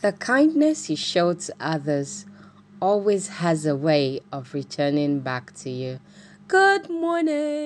The kindness you show to others always has a way of returning back to you. Good morning.